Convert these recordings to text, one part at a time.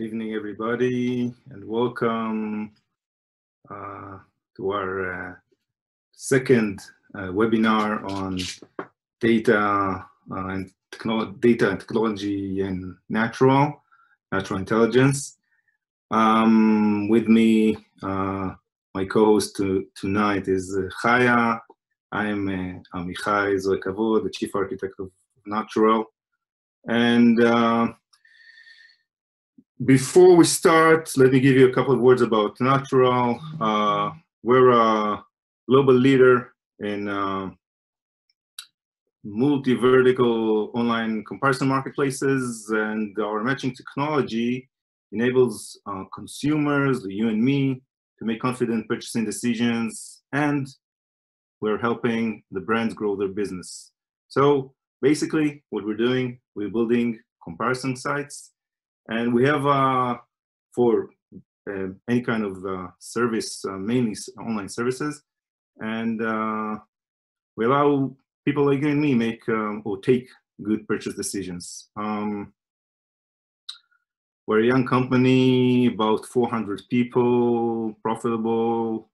Good evening, everybody, and welcome uh, to our uh, second uh, webinar on data uh, and data and technology and natural, natural intelligence. Um, with me, uh, my co-host to, tonight is uh, Chaya. I am uh, Amichai Zoekavod, the Chief Architect of Natural. And before we start, let me give you a couple of words about Natural. Uh, we're a global leader in uh, multi-vertical online comparison marketplaces, and our matching technology enables uh, consumers, you and me, to make confident purchasing decisions, and we're helping the brands grow their business. So basically, what we're doing, we're building comparison sites and we have uh, for uh, any kind of uh, service, uh, mainly online services, and uh, we allow people like you and me make um, or take good purchase decisions. Um, we're a young company, about 400 people, profitable,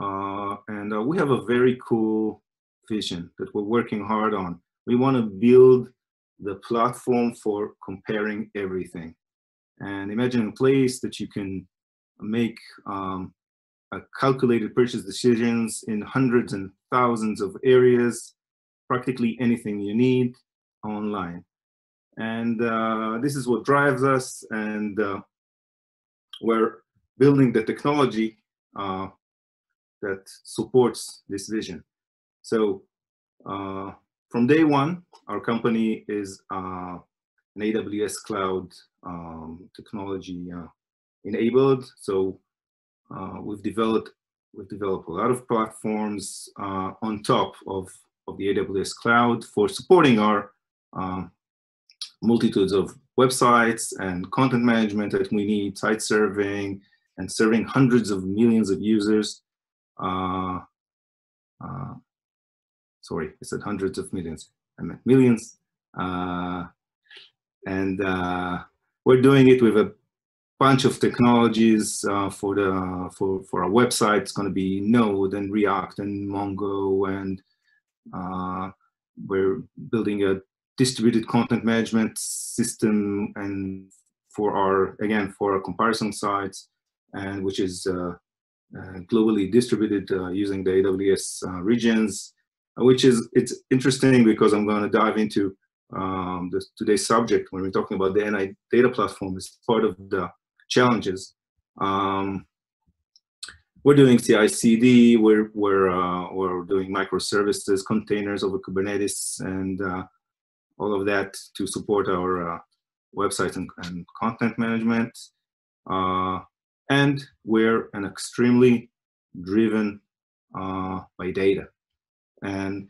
uh, and we have a very cool vision that we're working hard on. We want to build the platform for comparing everything. And imagine a place that you can make um, calculated purchase decisions in hundreds and thousands of areas, practically anything you need online. And uh, this is what drives us, and uh, we're building the technology uh, that supports this vision. So uh, from day one, our company is uh, an AWS cloud um, technology uh, enabled. So uh, we've developed we've developed a lot of platforms uh, on top of, of the AWS cloud for supporting our um, multitudes of websites and content management that we need, site serving, and serving hundreds of millions of users. Uh, uh, sorry, I said hundreds of millions. I meant millions. Uh, and uh, we're doing it with a bunch of technologies uh, for the for for our website. It's going to be Node and React and Mongo, and uh, we're building a distributed content management system and for our again for our comparison sites, and which is uh, uh globally distributed uh, using the AWS regions, which is it's interesting because I'm going to dive into um, the, today's subject when we're talking about the NI data platform is part of the challenges. Um, we're doing CI/CD. We're we're uh, we're doing microservices, containers over Kubernetes, and uh, all of that to support our uh, website and, and, content management. Uh, and we're an extremely driven uh, by data. And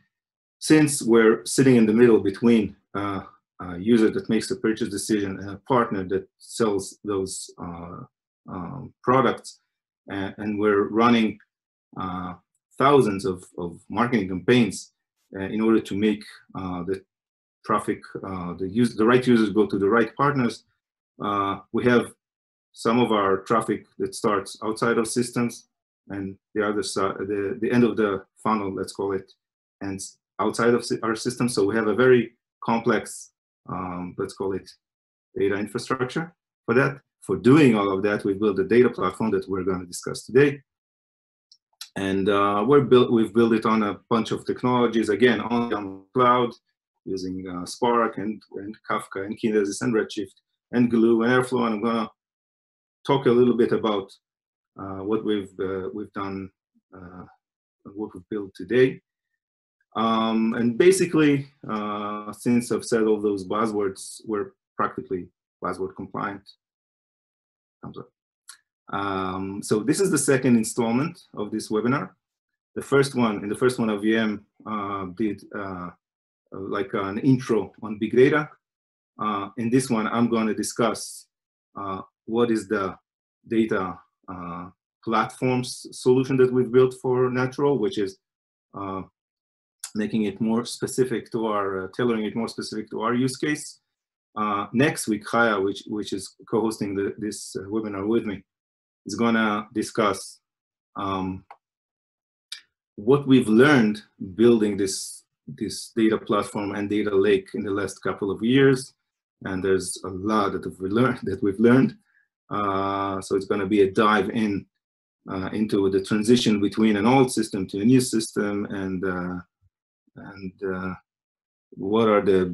since we're sitting in the middle between uh, a user that makes a purchase decision and a partner that sells those uh, um, products. And, and, we're running uh, thousands of, of marketing campaigns uh, in order to make uh, the traffic, uh, the, use, the right users go to the right partners. we have some of our traffic that starts outside of systems and the other side, the, the end of the funnel, let's call it, and outside of our system. So we have a very complex, um, let's call it data infrastructure for that. For doing all of that, we built a data platform that we're going to discuss today. And uh, we're built, we've built it on a bunch of technologies, again, on the cloud, using uh, Spark and, and Kafka and Kinesis and Redshift and Glue and Airflow. And I'm going to talk a little bit about uh, what we've, uh, we've done, uh, what we've built today. Um, and basically, uh, since I've said all those buzzwords, we're practically buzzword compliant. Um, so this is the second installment of this webinar. The first one, in the first one, AVM uh, did uh, like an intro on big data. Uh, in this one, I'm going to discuss uh, what is the data uh, platforms solution that we've built for Natural, which is uh, making it more specific to our, uh, tailoring it more specific to our use case. uh, next week, Chaya, which, which is co-hosting this uh, webinar with me, is gonna discuss um, what we've learned building this, this data platform and data lake in the last couple of years. And there's a lot that we've learned. That we've learned. Uh, so it's gonna be a dive in uh, into the transition between an old system to a new system and uh, and uh, what are the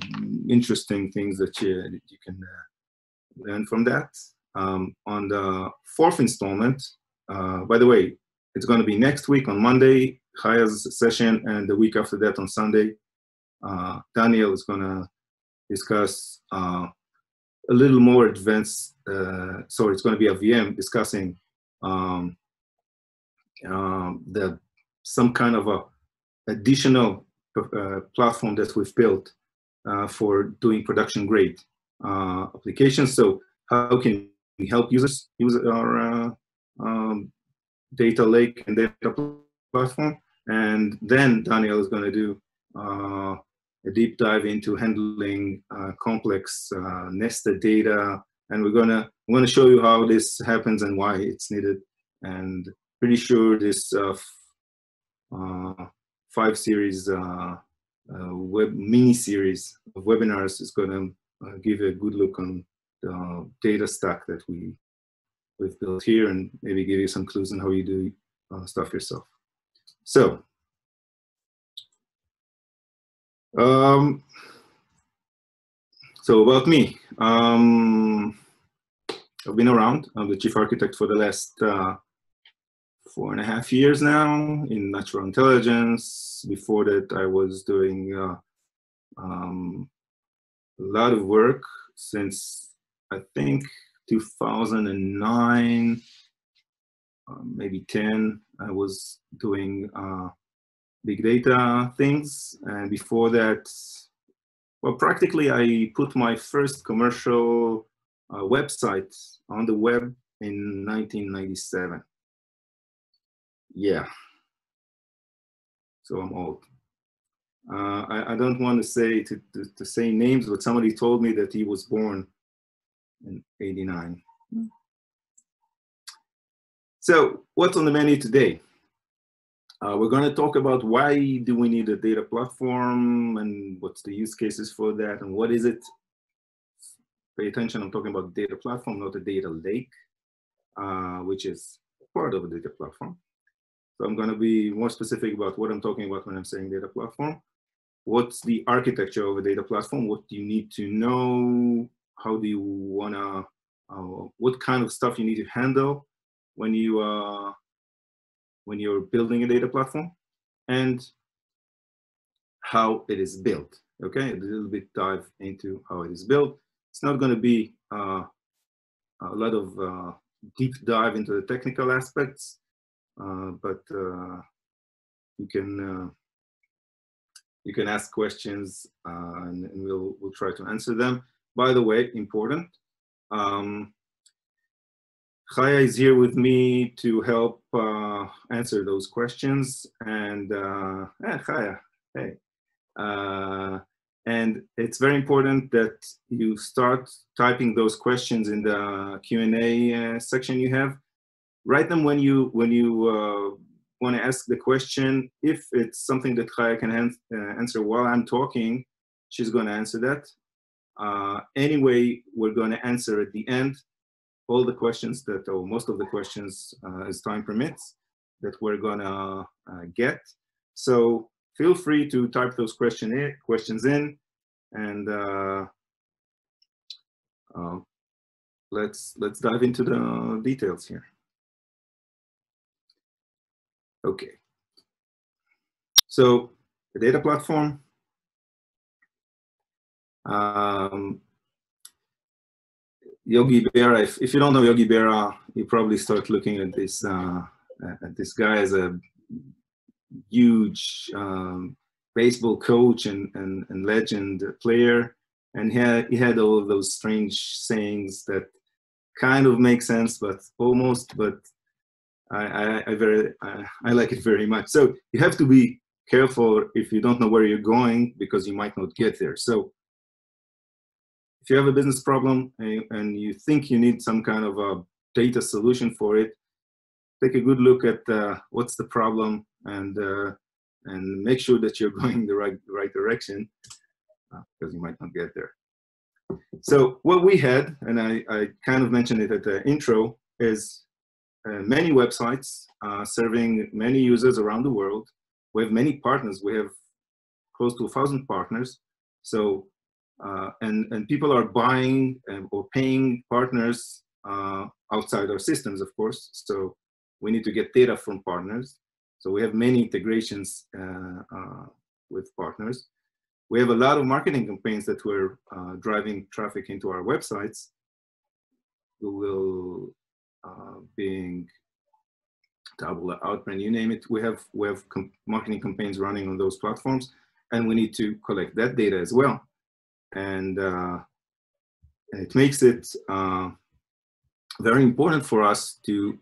interesting things that you, you can uh, learn from that. Um, on the fourth installment, uh, by the way, it's going to be next week on Monday, Chaya's session, and the week after that on Sunday. Uh, Daniel is going to discuss a little more advanced, sorry, it's going to be a VM discussing um, um, the some kind of a additional platform that we've built uh, for doing production grade uh, applications. So how can we help users use our um, data lake and data platform? And then Daniel is going to do uh, a deep dive into handling uh, complex uh, nested data. And we're going to going to show you how this happens and why it's needed. And pretty sure this five series uh, uh, web mini series of webinars is going to uh, give a good look on the data stack that we we've built here and maybe give you some clues on how you do stuff yourself. So, um, so about me, um, I've been around. I'm the chief architect for the last uh, four and a half years now in natural intelligence. Before that, I was doing uh, um, a lot of work since I think 2009, uh, maybe 10. I was doing uh, big data things. And before that, well, practically I put my first commercial uh, website on the web in 1997 yeah. So I'm old. Uh, I, I, don't want to say to, to, to, say names, but somebody told me that he was born in 89. So what's on the menu today? Uh, we're going to talk about why do we need a data platform and what's the use cases for that and what is it? Pay attention, I'm talking about data platform, not a data lake, uh, which is part of a data platform. So I'm going to be more specific about what I'm talking about when I'm saying data platform. What's the architecture of a data platform? What do you need to know? How do you want to, uh, what kind of stuff you need to handle when you uh, when you're building a data platform and how it is built. Okay, a little bit dive into how it is built. It's not going to be uh, a lot of uh, deep dive into the technical aspects. Uh, but uh, you can uh, you can ask questions and, and, we'll we'll try to answer them. By the way, important. Um, Chaya is here with me to help uh, answer those questions. And uh, eh, Chaya, hey. Uh, and it's very important that you start typing those questions in the Q&A section you have write them when you when you uh, want to ask the question. If it's something that Chaya can uh, answer while I'm talking, she's going to answer that. Uh, anyway, we're going to answer at the end all the questions that, or most of the questions uh, as time permits, that we're going to uh, get. So feel free to type those question questions in and uh, let's let's dive into the details here. Okay. So the data platform. Um, Yogi Berra, if, if you don't know Yogi Berra, you probably start looking at this uh, at this guy as a huge um, baseball coach and, and, and legend player. And he had, he had all of those strange sayings that kind of make sense, but almost, but I, I, very I, I like it very much. So you have to be careful if you don't know where you're going because you might not get there. So if you have a business problem and, and, you think you need some kind of a data solution for it, take a good look at uh, what's the problem and uh, and make sure that you're going the right right direction because uh, you might not get there. So what we had, and I, I kind of mentioned it at the intro, is many websites uh, serving many users around the world. We have many partners. We have close to a thousand partners. So, uh, and, and people are buying um, or paying partners uh, outside our systems, of course. So we need to get data from partners. So we have many integrations uh, uh, with partners. We have a lot of marketing campaigns that were uh, driving traffic into our websites. Google uh, Bing Taboola, Outbrain, you name it. We have we have com marketing campaigns running on those platforms, and we need to collect that data as well. And, uh, it makes it uh, very important for us to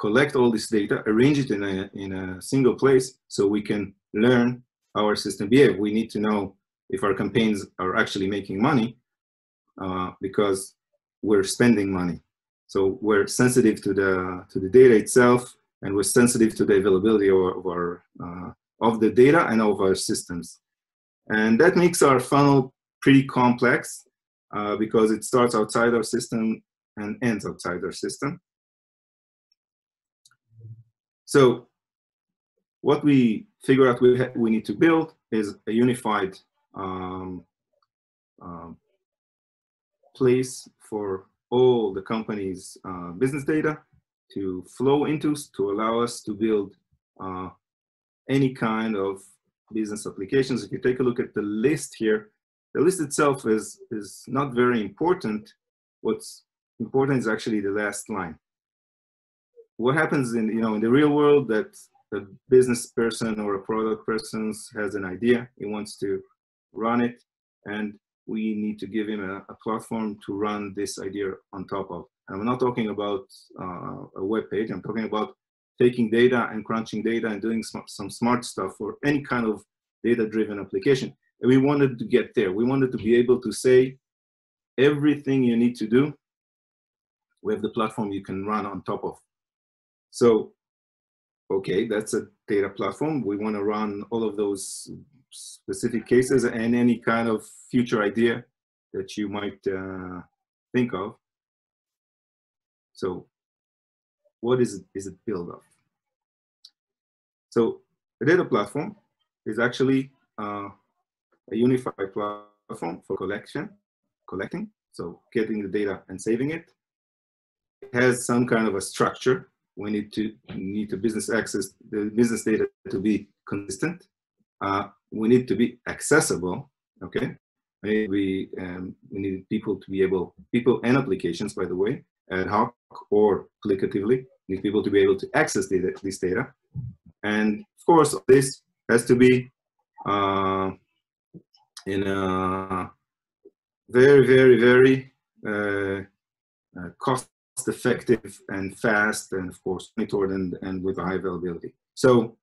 collect all this data, arrange it in a, in a single place so we can learn our system behave. We need to know if our campaigns are actually making money uh, because we're spending money. So we're sensitive to the to the data itself, and we're sensitive to the availability of, our uh, of the data and of our systems. And that makes our funnel pretty complex uh, because it starts outside our system and ends outside our system. So what we figure out we, we need to build is a unified um, um, place for all the company's uh, business data to flow into to allow us to build uh, any kind of business applications. If you take a look at the list here, the list itself is, is not very important. What's important is actually the last line. What happens in, you know, in the real world that a business person or a product person has an idea, he wants to run it, and we need to give him a, a platform to run this idea on top of. And I'm not talking about uh, a web page, I'm talking about taking data and crunching data and doing some, some smart stuff for any kind of data-driven application. And we wanted to get there. We wanted to be able to say everything you need to do, we have the platform you can run on top of. So okay, that's a data platform. We want to run all of those specific cases and any kind of future idea that you might uh, think of. So what is it, is it built of? So a data platform is actually uh, a unified platform for collection, collecting, so getting the data and saving it. It has some kind of a structure we need to need to business access the business data to be consistent. Uh, we need to be accessible. Okay, we um, we need people to be able people and applications, by the way, ad hoc or applicatively, need people to be able to access data, this data, and of course this has to be uh, in a very very very uh, uh, cost effective and fast and of course monitored and, and with high availability. So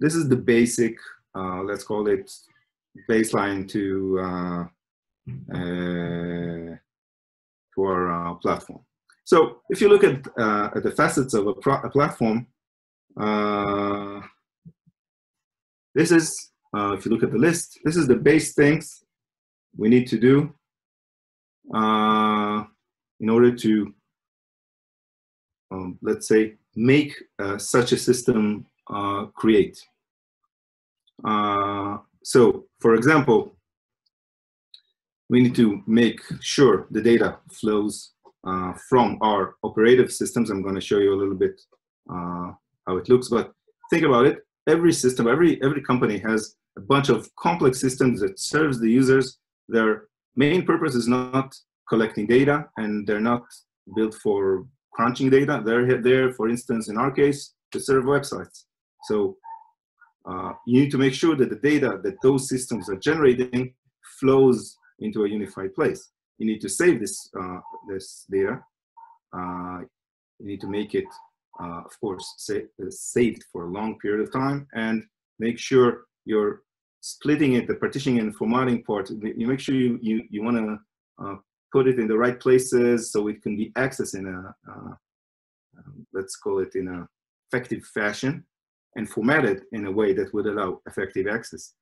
this is the basic, uh, let's call it baseline to, uh, uh, to our uh, platform. So if you look at, uh, at the facets of a, a platform, uh, this is, if you look at the list, this is the base things we need to do in order to um, let's say, make such a system create. Uh, so, for example, we need to make sure the data flows uh, from our operative systems. I'm going to show you a little bit uh, how it looks, but think about it. Every system, every every company has a bunch of complex systems that serves the users. Their main purpose is not collecting data, and they're not built for crunching data. They're there, for instance, in our case, to serve websites. So uh, you need to make sure that the data that those systems are generating flows into a unified place. You need to save this, uh, this data. Uh, you need to make it, uh, of course, sa uh, saved for a long period of time and make sure you're splitting it, the partitioning and formatting part. You make sure you, you, you want to uh, put it in the right places so it can be accessed in a, um, let's call it in a effective fashion and formatted in a way that would allow effective access.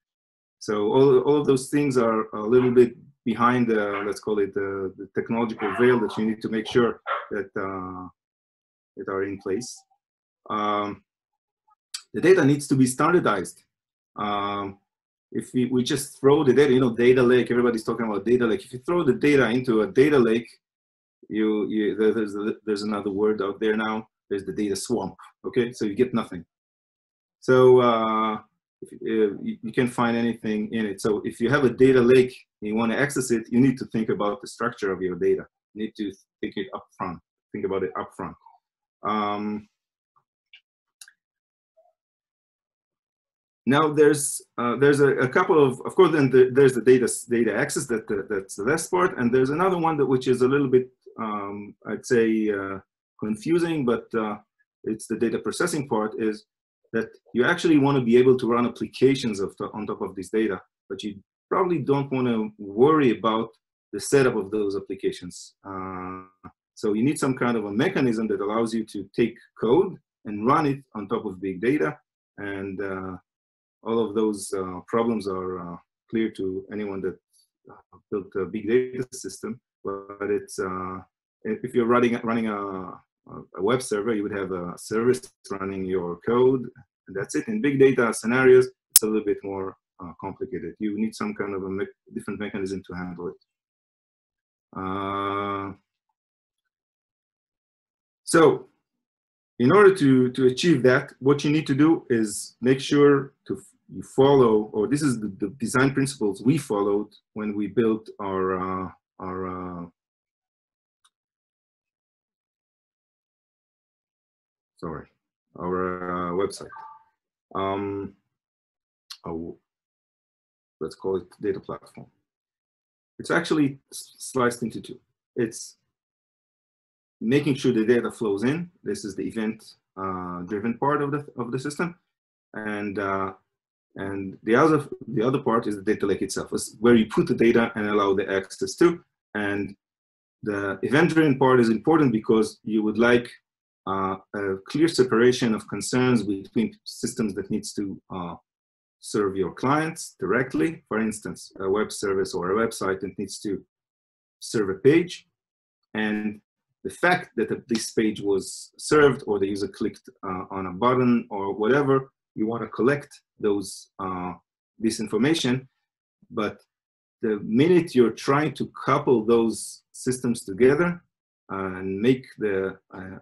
So all, all of those things are a little bit behind the, let's call it the, the technological veil that you need to make sure that, uh, that are in place. Um, the data needs to be standardized. Um, if we, we just throw the data, you know, data lake, everybody's talking about data lake. If you throw the data into a data lake, you, you there's, there's another word out there now, there's the data swamp, okay? So you get nothing. So uh, you, you can't find anything in it. So if you have a data lake and you want to access it, you need to think about the structure of your data. You need to think it up front, think about it up front. Um, Now there's uh, there's a, a, couple of of course then the, there's the data data access that that's the last part and there's another one that which is a little bit um, I'd say uh, confusing but uh, it's the data processing part is that you actually want to be able to run applications of on top of this data but you probably don't want to worry about the setup of those applications uh, so you need some kind of a mechanism that allows you to take code and run it on top of big data and uh, all of those uh, problems are uh, clear to anyone that uh, built a big data system. But it's if you're running running a, a web server, you would have a service running your code, and that's it. In big data scenarios, it's a little bit more uh, complicated. You need some kind of a me different mechanism to handle it. Uh, so in order to, to achieve that, what you need to do is make sure to you follow, or this is the, the design principles we followed when we built our, uh, our sorry, our uh, website. Um, oh, let's call it data platform. It's actually sliced into two. It's making sure the data flows in. This is the event-driven uh, part of the of the system, and uh, and the other, the other part is the data lake itself, is where you put the data and allow the access to. And the event-driven part is important because you would like uh, a clear separation of concerns between systems that needs to uh, serve your clients directly. For instance, a web service or a website that needs to serve a page. And the fact that this page was served or the user clicked uh, on a button or whatever you want to collect those uh, this information, but the minute you're trying to couple those systems together and make the uh,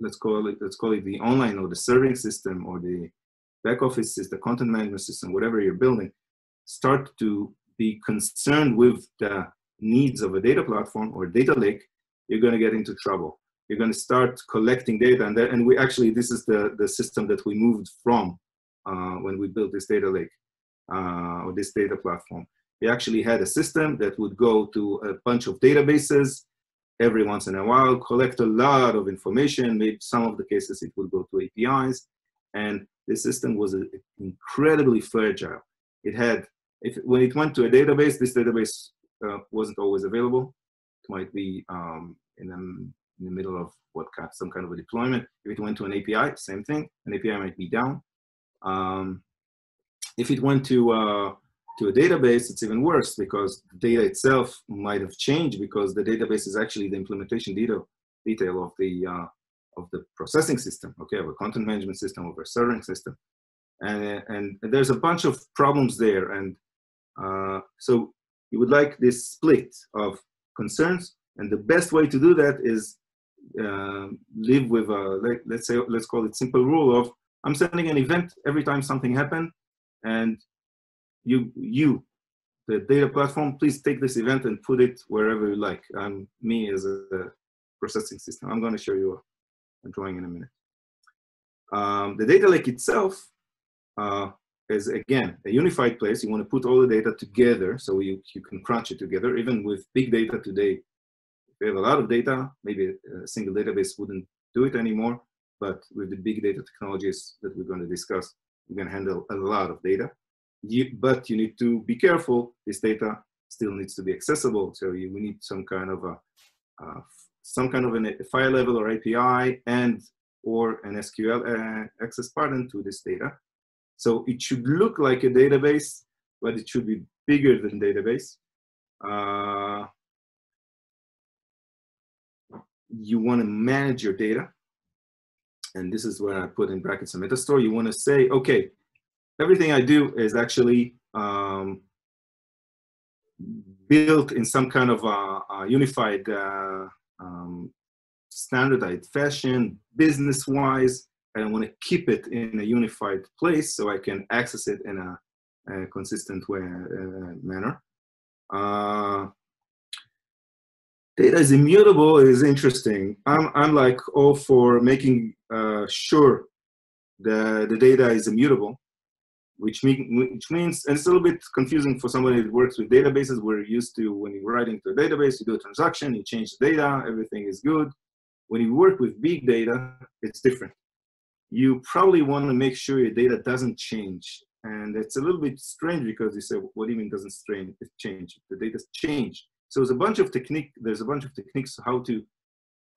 let's call it let's call it the online or the serving system or the back office system, the content management system, whatever you're building, start to be concerned with the needs of a data platform or data lake, you're going to get into trouble. You're going to start collecting data, and, and we actually this is the the system that we moved from uh, when we built this data lake uh, or this data platform. We actually had a system that would go to a bunch of databases every once in a while, collect a lot of information. Maybe some of the cases it would go to APIs. And the system was incredibly fragile. It had, if, when it went to a database, this database uh, wasn't always available. It might be um, in, the, in, the, middle of what kind, some kind of a deployment. If it went to an API, same thing. An API might be down. Um, if it went to, uh, to a database, it's even worse because data itself might have changed because the database is actually the implementation detail, detail of the, uh, of the processing system, okay, of a content management system, of a serving system. And, and there's a bunch of problems there. And uh, so you would like this split of concerns. And the best way to do that is uh, live with a, let, let's say, let's call it simple rule of I'm sending an event every time something happened, and you, you, the data platform, please take this event and put it wherever you like. I'm me as a processing system. I'm going to show you a drawing in a minute. Um, the data lake itself uh, is again a unified place. You want to put all the data together so you, you can crunch it together. Even with big data today, if you have a lot of data, maybe a single database wouldn't do it anymore. But with the big data technologies that we're going to discuss, you can handle a lot of data. You, but you need to be careful. This data still needs to be accessible. So you, we need some kind of a, uh, some kind of a file level or API and or an SQL uh, access pattern to this data. So it should look like a database, but it should be bigger than database. Uh, you want to manage your data. And this is where I put in brackets a metastore. You want to say, okay, everything I do is actually um, built in some kind of a, a unified, uh, um, standardized fashion, business-wise, I want to keep it in a unified place so I can access it in a, a consistent way, uh, manner. Uh, data is immutable is interesting. I'm, I'm like all for making uh, sure the, the data is immutable, which, mean, which means, and it's a little bit confusing for somebody that works with databases. We're used to when you write into a database, you do a transaction, you change the data, everything is good. When you work with big data, it's different. You probably want to make sure your data doesn't change. And it's a little bit strange because you say, what do you mean doesn't strange, it change? The data's change so there's a bunch of technique. There's a bunch of techniques how to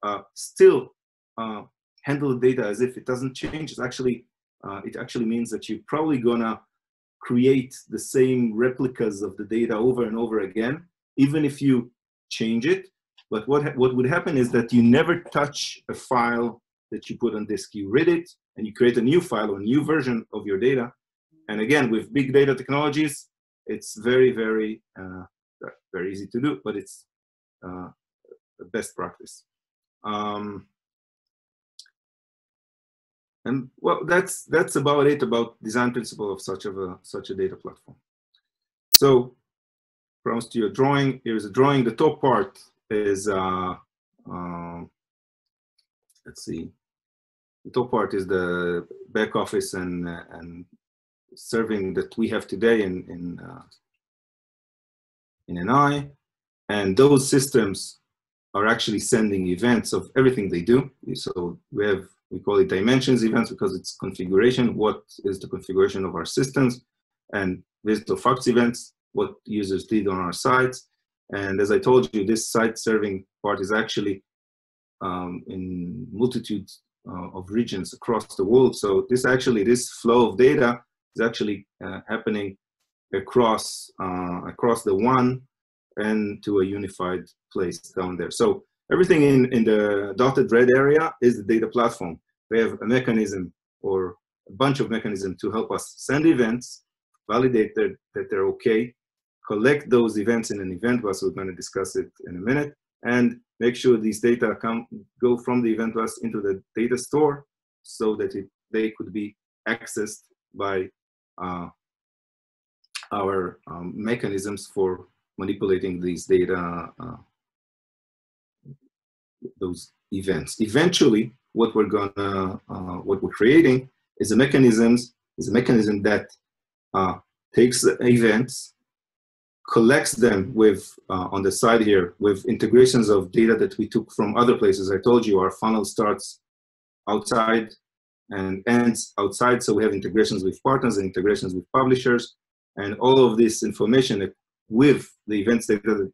uh, still uh, handle the data as if it doesn't change. It's actually uh, it actually means that you're probably gonna create the same replicas of the data over and over again, even if you change it. But what what would happen is that you never touch a file that you put on disk. You read it and you create a new file or a new version of your data. And again, with big data technologies, it's very, very uh, very easy to do, but it's uh, best practice. Um, and well, that's that's about it about design principle of such of a such a data platform. So, promise to your drawing. Here's a drawing. The top part is uh, uh, let's see. The top part is the back office and uh, and serving that we have today in in uh, in NI, and those systems are actually sending events of everything they do. So we have, we call it dimensions events because it's configuration, what is the configuration of our systems, and visitor facts events, what users did on our sites. And as I told you, this site serving part is actually um, in multitudes uh, of regions across the world. So this actually, this flow of data is actually uh, happening across uh, across the one and to a unified place down there. So everything in, in the dotted red area is the data platform. We have a mechanism or a bunch of mechanisms to help us send events, validate that, that they're okay, collect those events in an event bus, we're going to discuss it in a minute, and make sure these data come go from the event bus into the data store so that it, they could be accessed by uh, our um, mechanisms for manipulating these data, uh, those events. Eventually, what we're gonna, uh, what we're creating is a mechanisms, is a mechanism that uh, takes the events, collects them with, uh, on the side here, with integrations of data that we took from other places. I told you our funnel starts outside and ends outside. So we have integrations with partners and integrations with publishers. And all of this information with the events data that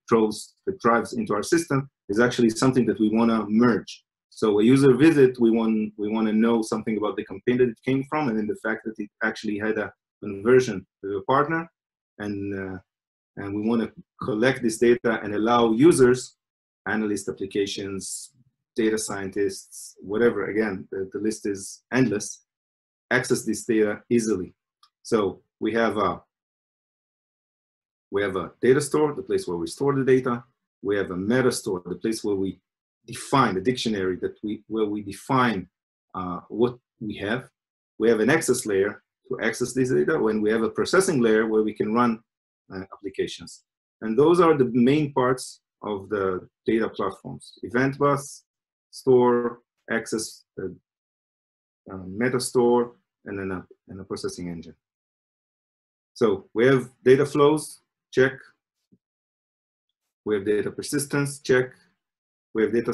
that drives into our system is actually something that we want to merge. So a user visit, we want, we want to know something about the campaign that it came from and then the fact that it actually had a conversion with a partner. And, uh, and we want to collect this data and allow users, analyst applications, data scientists, whatever, again, the, the list is endless, access this data easily. So we have a we have a data store, the place where we store the data. We have a meta store, the place where we define the dictionary that we where we define uh, what we have. We have an access layer to access this data. When we have a processing layer where we can run uh, applications, and those are the main parts of the data platforms: event bus, store, access, uh, uh, meta store, and then a, and a processing engine. So we have data flows check. We have data persistence, check. We have data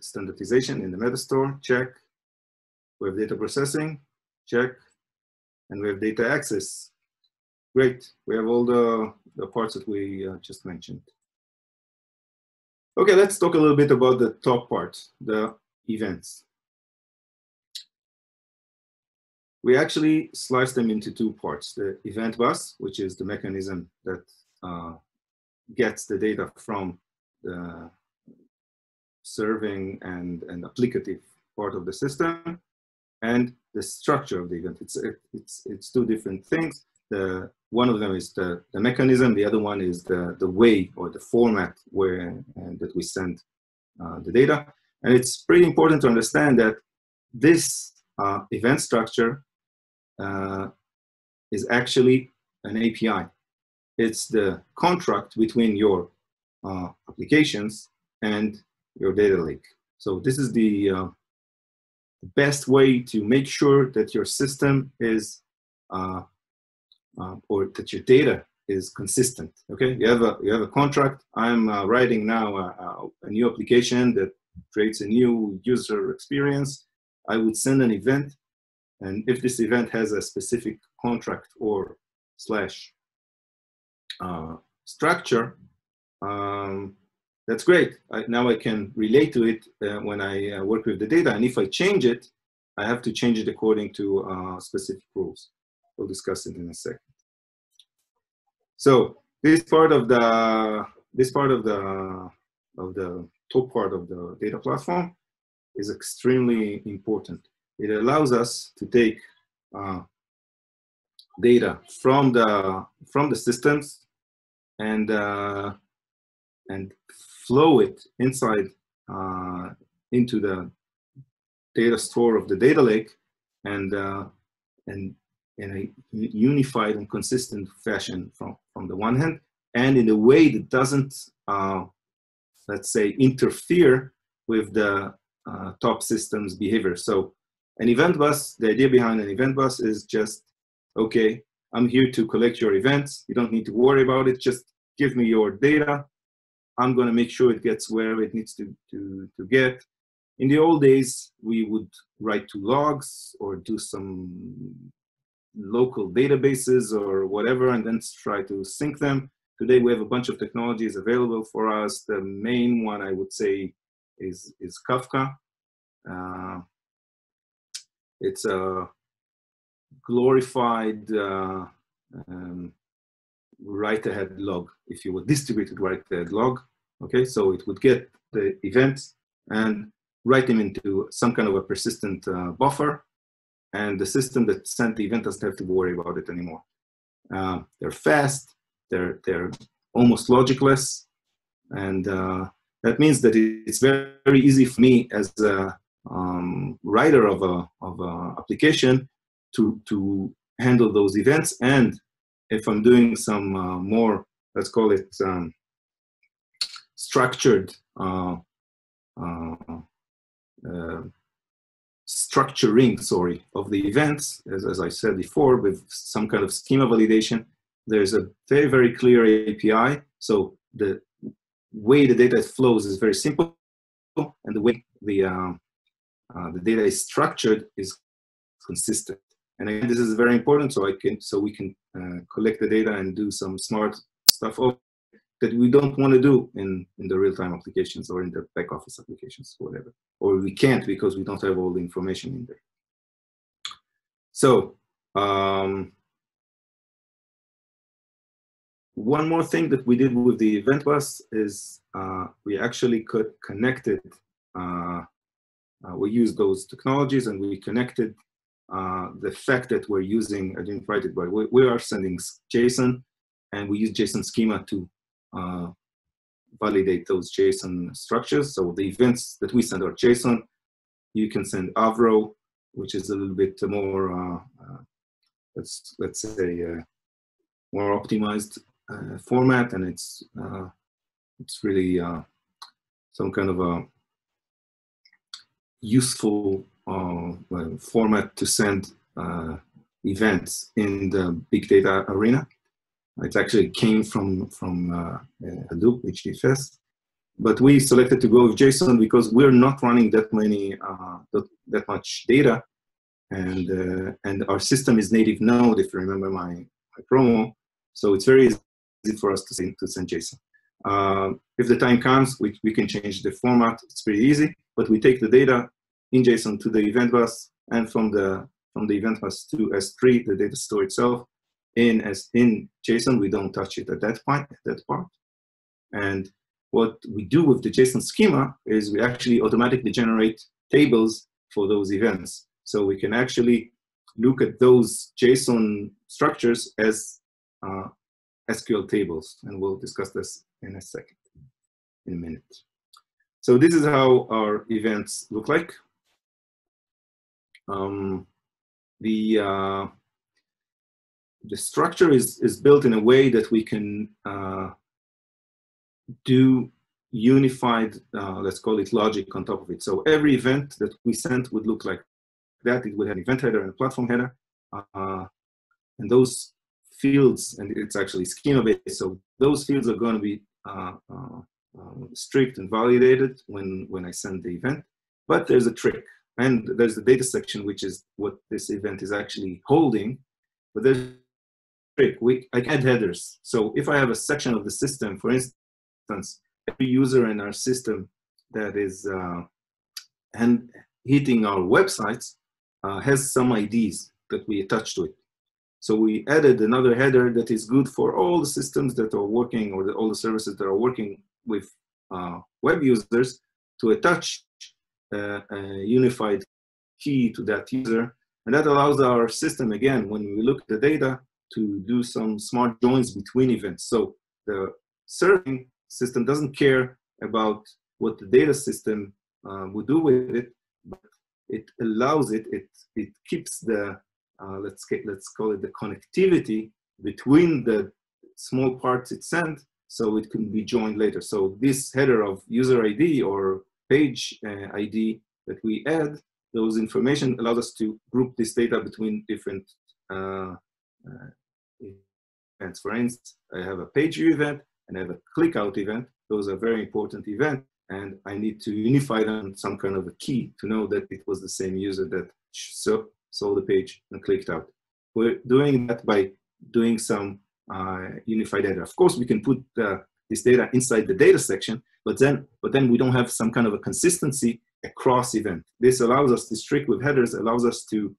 standardization in the metastore, check. We have data processing, check. And we have data access. great. We have all the, the parts that we uh, just mentioned. Okay, let's talk a little bit about the top part, the events. We actually slice them into two parts. The event bus, which is the mechanism that uh, gets the data from the serving and, and applicative part of the system, and the structure of the event. It's, it, it's, it's two different things. The, one of them is the, the mechanism, the other one is the, the way or the format where uh, that we send uh, the data. And it's pretty important to understand that this uh, event structure uh, is actually an API. It's the contract between your uh, applications and your data lake. So this is the uh, best way to make sure that your system is uh, uh, or that your data is consistent. Okay, you have a you have a contract. I'm uh, writing now a, a, new application that creates a new user experience. I would send an event, and if this event has a specific contract or slash uh, structure, um, that's great. I, now I can relate to it uh, when I uh, work with the data. And if I change it, I have to change it according to uh, specific rules. We'll discuss it in a second. So this part of the this part of the of the top part of the data platform is extremely important. It allows us to take uh, data from the from the systems and uh, and flow it inside uh, into the data store of the data lake and uh, and in a unified and consistent fashion from from the one hand and in a way that doesn't uh, let's say interfere with the uh, top system's behavior. So an event bus the idea behind an event bus is just okay i'm here to collect your events you don't need to worry about it just give me your data I'm going to make sure it gets wherever it needs to, to, to get. In the old days, we would write to logs or do some local databases or whatever, and then try to sync them. Today, we have a bunch of technologies available for us. The main one, I would say, is, is Kafka. Uh, it's a glorified uh, um, write ahead log, if you would, distributed write ahead log. Okay, so it would get the events and write them into some kind of a persistent uh, buffer, and the system that sent the event doesn't have to worry about it anymore. Uh, they're fast, they're, they're almost logicless, and uh, that means that it's very, very easy for me as a um, writer of a, of a application to, to handle those events and if I'm doing some uh, more, let's call it um, structured uh, uh, uh, structuring, sorry, of the events, as, as I said before, with some kind of schema validation, there's a very, very clear API. So the way the data flows is very simple, and the way the, uh, uh, the data is structured is consistent. And again, this is very important so I can so we can uh, collect the data and do some smart stuff that we don't want to do in, in the real-time applications or in the back office applications, whatever. Or we can't because we don't have all the information in there. So um, one more thing that we did with the event bus is uh, we actually could connected, uh, uh, we used those technologies and we connected uh, the fact that we're using, I didn't write it, but we, we are sending JSON and we use JSON schema to uh, validate those JSON structures. So the events that we send are JSON. You can send Avro, which is a little bit more, uh, uh let's let's say, uh, more optimized format, and it's it's really some kind of a useful uh, format to send uh, events in the big data arena. It actually came from, from uh, Hadoop, HDFS. But we selected to go with JSON because we're not running that many, that, that much data and uh, and our system is native node if you remember my, my promo So it's very easy for us to send, to send JSON. Uh, if the time comes, we, we can change the format. It's pretty easy, but we take the data in JSON to the event bus and from the from the event bus to S3, the data store itself, in as in JSON, we don't touch it at that point, at that part. And what we do with the JSON schema is we actually automatically generate tables for those events. So we can actually look at those JSON structures as uh, SQL tables, and we'll discuss this in a second, in a minute. So this is how our events look like. Um, the uh, the structure is is built in a way that we can uh, do unified, uh, let's call it logic on top of it. So every event that we sent would look like that. It would have an event header and a platform header. Uh, and those fields, and it's actually schema based, so those fields are going to be uh, uh, uh, strict and validated when, when I send the event. But there's a trick. And there's the data section, which is what this event is actually holding. But there's trick. We, I add headers. So if I have a section of the system, for instance, every user in our system that is uh, and hitting our websites uh, has some IDs that we attach to it. So we added another header that is good for all the systems that are working or the, all the services that are working with uh, web users to attach unified key to that user. And that allows our system, again, when we look at the data, to do some smart joins between events. So the serving system doesn't care about what the data system uh, would do with it, but it allows it, it, it keeps the, uh, let's, get, let's call it the connectivity between the small parts it sent so it can be joined later. So this header of user ID or page uh, ID that we add, those information allows us to group this data between different uh, uh, events. For instance, I have a page view event and I have a click out event. Those are very important events and I need to unify them some kind of a key to know that it was the same user that saw, saw the page and clicked out. We're doing that by doing some uh, unified data. Of course, we can put uh, this data inside the data section, but then, but then we don't have some kind of a consistency across event. This allows us, this trick with headers allows us to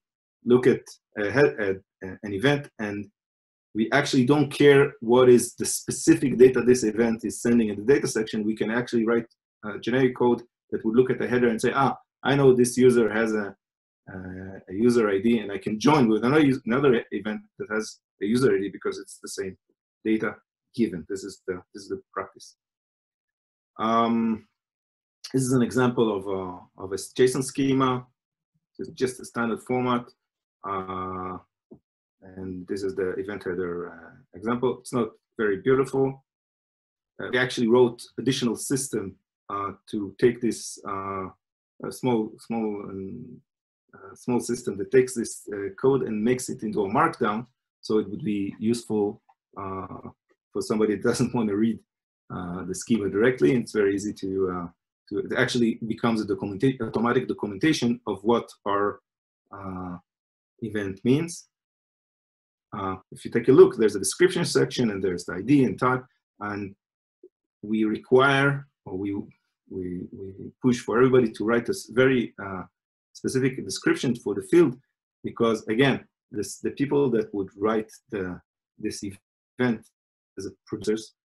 look at a head, a, an event and we actually don't care what is the specific data this event is sending in the data section. We can actually write generic code that would look at the header and say, ah, I know this user has a, uh, a user ID and I can join with another, another event that has a user ID because it's the same data given. This is the, this is the practice. Um, this is an example of a, of a JSON schema. It's just a standard format. Uh, and this is the event header uh, example. It's not very beautiful. Uh, we actually wrote additional system uh, to take this uh, small, small, um, small system that takes this uh, code and makes it into a markdown. So it would be useful uh, for somebody that doesn't want to read the schema directly. It's very easy to, to it actually becomes a documenta automatic documentation of what our event means. Uh, if you take a look, there's a description section and there's the ID and type, and we require or we we, we push for everybody to write a very uh, specific description for the field because again, this, the people that would write the this event as a producers uh,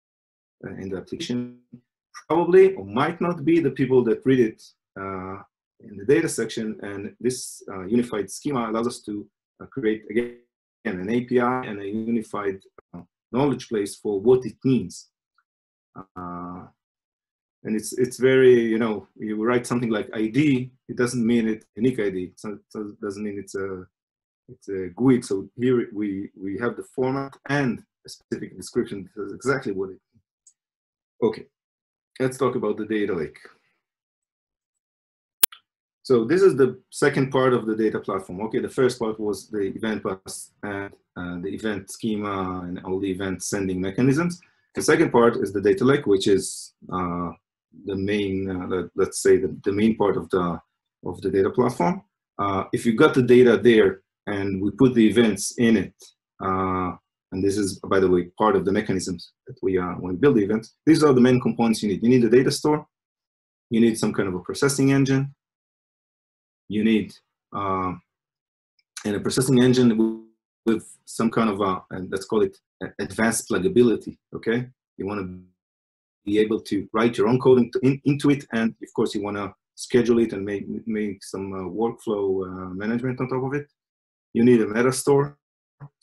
in the application probably or might not be the people that read it uh, in the data section and this uh, unified schema allows us to uh, create again an API and a unified uh, knowledge base for what it means. Uh, and it's it's very you know you write something like ID, it doesn't mean it unique ID. It doesn't mean it's a it's a GUID. So here we we have the format and a specific description that says exactly what it. Okay, let's talk about the data lake. So this is the second part of the data platform. Okay, the first part was the event bus and uh, the event schema and all the event sending mechanisms. The second part is the data lake, which is uh, the main, uh, let, us say, the, the, main part of the of the data platform. Uh, if you got the data there and we put the events in it, uh, and this is, by the way, part of the mechanisms that we uh, when we build the events. These are the main components you need. You need a data store. You need some kind of a processing engine. You need uh, and a processing engine with, some kind of a, let's call it advanced pluggability. Okay, you want to be able to write your own code into, in, into it, and of course you want to schedule it and make make some uh, workflow uh, management on top of it. You need a meta store,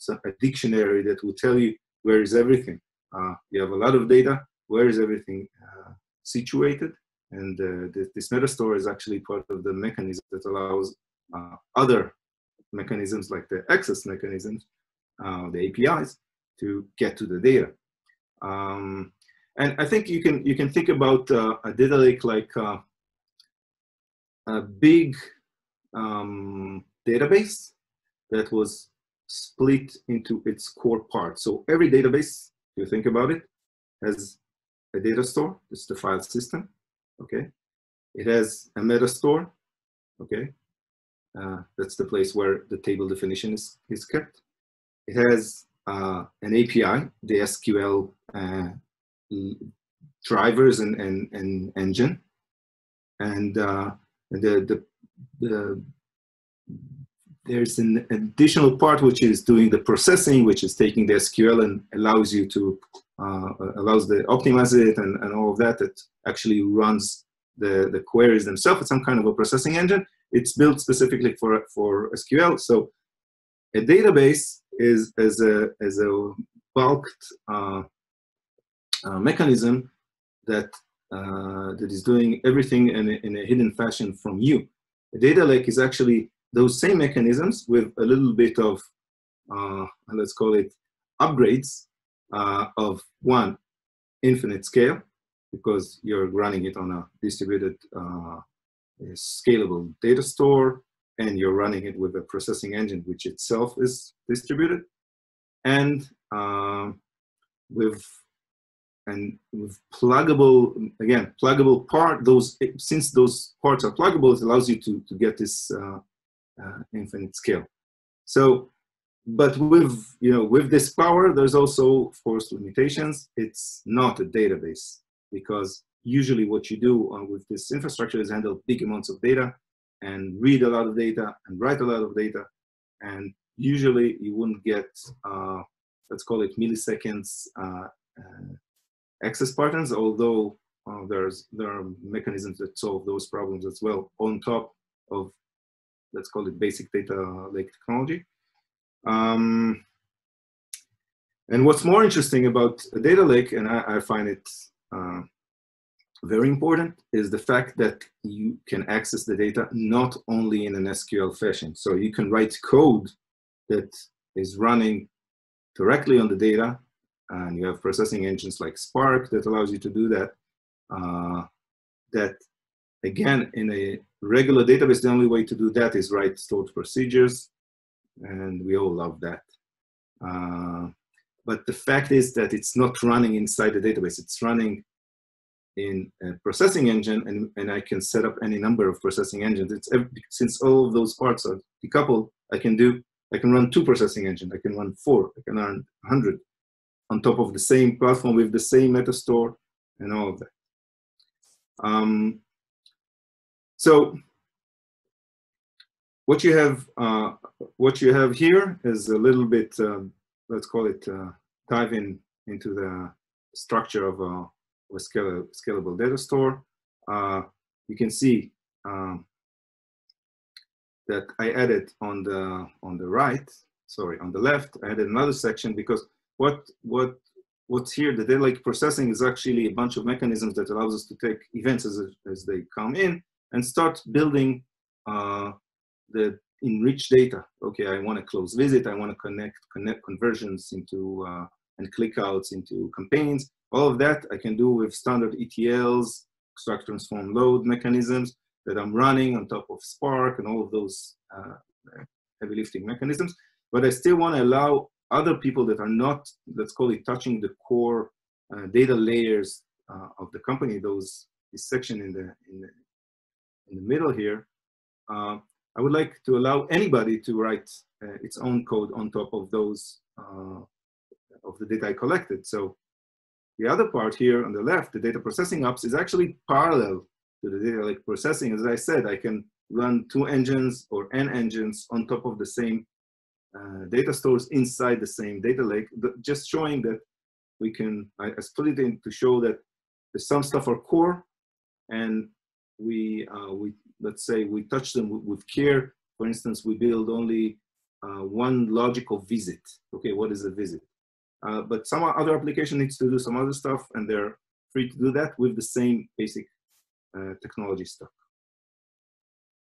a dictionary that will tell you where is everything. Uh, you have a lot of data. Where is everything uh, situated? And uh, this, this meta store is actually part of the mechanism that allows uh, other mechanisms like the access mechanisms, the APIs, to get to the data. Um, and I think you can you can think about uh, a data lake like uh, a big um, database that was split into its core parts. So every database, if you think about it, has a data store. it's the file system. Okay. It has a meta store. Okay. Uh, that's the place where the table definition is, is kept. It has uh, an API, the SQL uh, drivers and, and, and engine. And uh, the, the, the, there's an additional part which is doing the processing, which is taking the SQL and allows you to, uh, allows the optimize it and, and all of that. It actually runs the, the queries themselves. It's some kind of a processing engine. It's built specifically for, for SQL. So a database is as a, as a bulked uh, uh, mechanism that uh, that is doing everything in a, in a hidden fashion from you. A data lake is actually those same mechanisms with a little bit of, uh, let's call it upgrades uh, of one, infinite scale, because you're running it on a distributed uh, scalable data store, and you're running it with a processing engine, which itself is distributed, and um, with and with pluggable again pluggable part those since those parts are pluggable it allows you to to get this uh, uh, infinite scale. So but with you know with this power there's also of course limitations. It's not a database because usually what you do on, with this infrastructure is handle big amounts of data and read a lot of data and write a lot of data. And usually you wouldn't get uh, let's call it milliseconds uh, uh access patterns, although uh, there's there are mechanisms that solve those problems as well on top of let's call it basic data lake technology. Um, and what's more interesting about a data lake, and I, I find it uh, very important, is the fact that you can access the data not only in an SQL fashion. So you can write code that is running directly on the data and you have processing engines like Spark that allows you to do that. Uh, that again, in a regular database, the only way to do that is write stored procedures, and we all love that. Uh, but the fact is that it's not running inside the database. It's running in a processing engine, and, and I can set up any number of processing engines. It's since all of those parts are decoupled, I can do I can run two processing engines. I can run four. I can run 100 on top of the same platform with the same meta store and all of that. Um, so what you have uh, what you have here is a little bit um, let's call it uh, dive in into the structure of a, a scalable, scalable data store. Uh, you can see um, that I added on the on the right, sorry, on the left, I added another section because what what what's here the data lake processing is actually a bunch of mechanisms that allows us to take events as, as they come in and start building uh, the enriched data. Okay i want to close visit i want to connect connect conversions into uh, and clickouts into campaigns. All of that i can do with standard etls extract transform load mechanisms that i'm running on top of spark and all of those uh, heavy lifting mechanisms. But i still want to allow other people that are not, let's call it, touching the core uh, data layers uh, of the company, those this section in the in the, in the middle here, uh, I would like to allow anybody to write uh, its own code on top of those uh, of the data I collected. So the other part here on the left, the data processing ops, is actually parallel to the data lake processing. As I said, I can run two engines or n engines on top of the same uh, data stores inside the same data lake, just showing that we can, I, split it in to show that some stuff are core and we, uh, we let's say we touch them with, with care. For instance, we build only uh, one logical visit. Okay, what is a visit? Uh, but some other application needs to do some other stuff and they're free to do that with the same basic uh, technology stuff.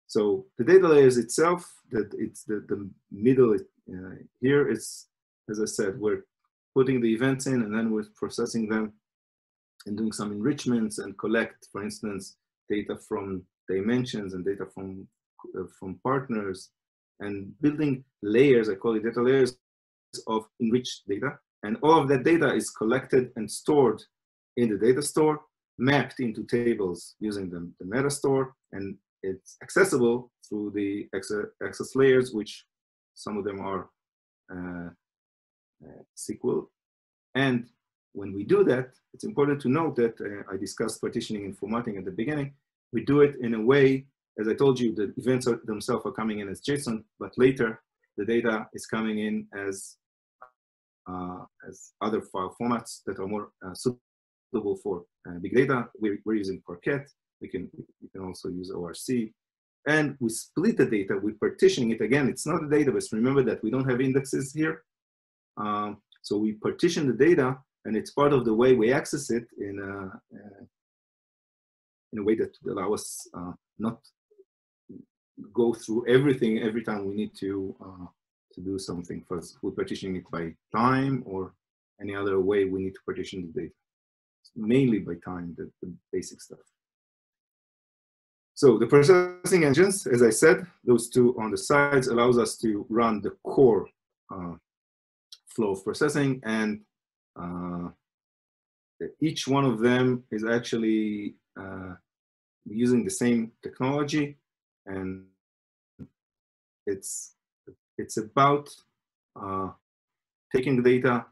So the data layers itself, that it's the, the middle uh, here is, as I said, we're putting the events in and then we're processing them and doing some enrichments and collect, for instance, data from dimensions and data from, uh, from partners and building layers, I call it data layers of enriched data. And all of that data is collected and stored in the data store, mapped into tables using the, the meta store, and it's accessible through the access layers, which some of them are uh, uh, SQL. And when we do that, it's important to note that uh, I discussed partitioning and formatting at the beginning. We do it in a way, as I told you, the events are, themselves are coming in as JSON, but later the data is coming in as uh, as other file formats that are more uh, suitable for uh, big data. We're, we're using Parquet. We can we can also use ORC, and we split the data. We're partitioning it again. It's not a database. Remember that we don't have indexes here. Um, so we partition the data, and it's part of the way we access it in a, uh, in a way that would allow us uh, not go through everything every time we need to uh, to do something. First, we're partitioning it by time or any other way we need to partition the data. Mainly by time, the, the basic stuff. So the processing engines, as I said, those two on the sides allows us to run the core uh, flow of processing and each one of them is actually uh, using the same technology and it's it's about uh, taking data,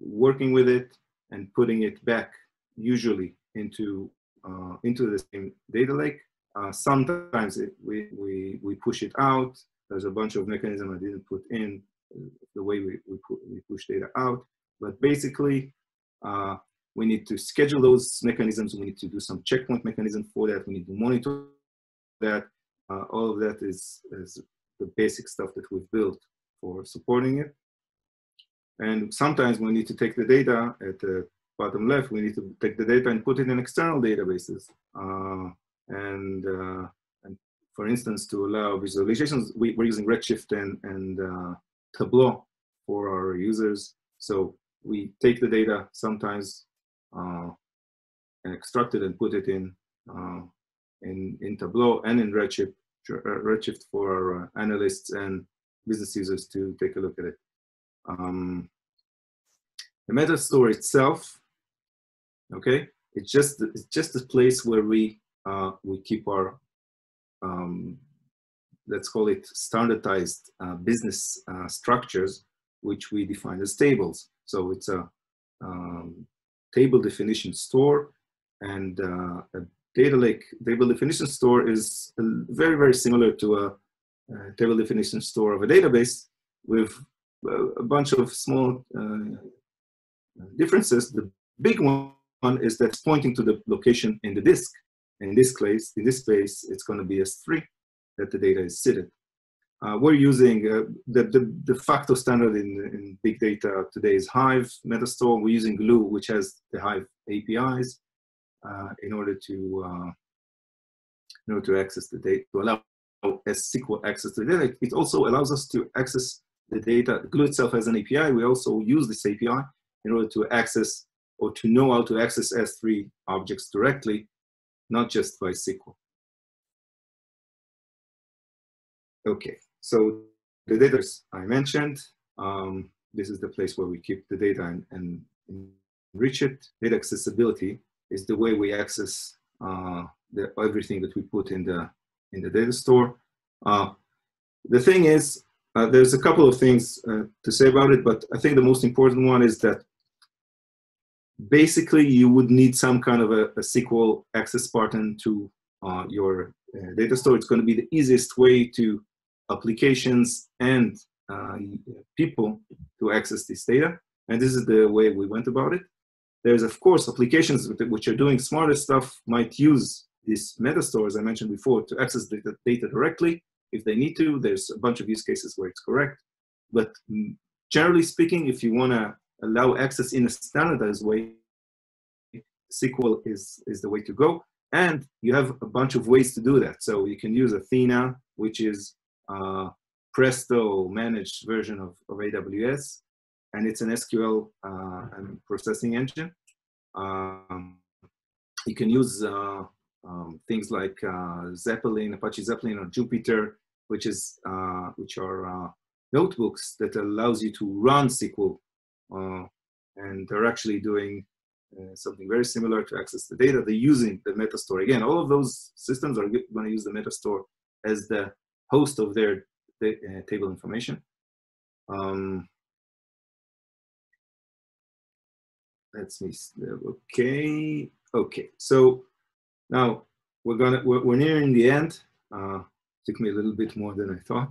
working with it, and putting it back, usually into uh, into the same data lake. Uh, sometimes it, we, we, we push it out. There's a bunch of mechanism I didn't put in the way we, we, put, we push data out. But basically, uh, we need to schedule those mechanisms. We need to do some checkpoint mechanism for that. We need to monitor that. Uh, all of that is, is the basic stuff that we've built for supporting it. And sometimes we need to take the data at the bottom left, we need to take the data and put it in external databases. Uh, and, uh, and for instance, to allow visualizations, we, are using Redshift and, and uh, Tableau for our users. So we take the data sometimes uh, and extract it and put it in, uh, in, in Tableau and in Redshift Redshift for uh, analysts and business users to take a look at it. Um, the meta store itself, okay, it's just it's just a place where we uh, we keep our um, let's call it standardized uh, business uh, structures, which we define as tables. So it's a um, table definition store and uh, a data lake table definition store is very, very similar to a, a table definition store of a database with a bunch of small uh, differences. The big one is that pointing to the location in the disk. In this case, in this space, it's going to be S3 that the data is seated. Uh, we're using uh, the, the de facto standard in, in big data today is Hive Metastore. We're using Glue, which has the Hive APIs uh, in order to uh, in order to access the data to allow SQL access to the data. It also allows us to access the data. Glue itself has an API. We also use this API in order to access or to know how to access S3 objects directly, not just by SQL. Okay, so the data I mentioned, um, this is the place where we keep the data and, and enrich it. Data accessibility is the way we access uh, the, everything that we put in the in the data store. Uh, the thing is, uh, there's a couple of things uh, to say about it, but I think the most important one is that basically you would need some kind of a, a SQL access pattern to uh, your uh, data store. It's going to be the easiest way to applications and uh, people to access this data. And this is the way we went about it. There's, of course, applications which are doing smarter stuff might use this metastore, as I mentioned before, to access the data directly if they need to. There's a bunch of use cases where it's correct. But mm, generally speaking, if you want to allow access in a standardized way, SQL is, is the way to go. And you have a bunch of ways to do that. So you can use Athena, which is a Presto managed version of, of AWS, and it's an SQL uh, and processing engine. Um, you can use uh, um, things like uh, Zeppelin, Apache Zeppelin, or Jupyter, which is uh, which are uh, notebooks that allows you to run SQL, uh, and they're actually doing uh, something very similar to access the data. They're using the Metastore. Again, all of those systems are going to use the Metastore as the host of their uh, table information. Um, let's me, okay, okay. So now we're gonna, we're, we're nearing the end. Uh, took me a little bit more than I thought.